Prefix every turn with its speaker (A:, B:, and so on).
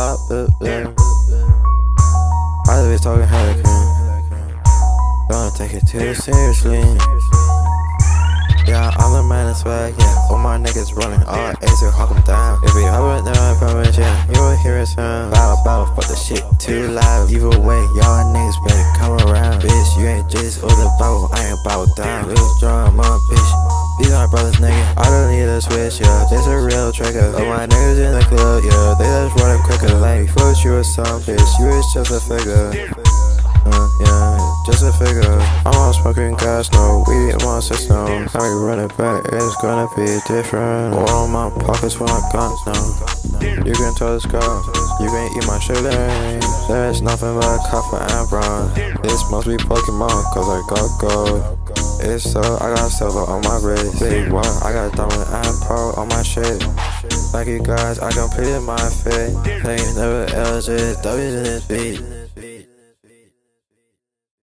A: bop, uh, uh. Why the bitch talking hurricane? Don't take it too seriously. Yeah, I'm the man in swag, yeah. All my niggas running, all A's will hawk them down. If we hop it down, permission, you will hear it sound. Bow, bow, fuck the shit too loud. Either way, y'all niggas better come around. Bitch, you ain't just or the bow, I ain't bow down. Drum, my bitch. These are brothers, nigga. I don't need a switch, yeah. This a real trigger. All my niggas in the club, yeah. They just. Like, some bitch. You is just a figure. Uh, yeah, just a figure. I'm on smoking gas, no weed in my system. How we run it back, it's gonna be different. All my pockets with my guns now. You can tell the scar, you can eat my shilling. There's nothing but copper and bronze. This must be Pokemon, cause I got gold. It's so, I got silver on my wrist. Big one, I got diamond and pearl on my shit. Like you guys, I completed my fit. Ain't never else, just W's in this beat.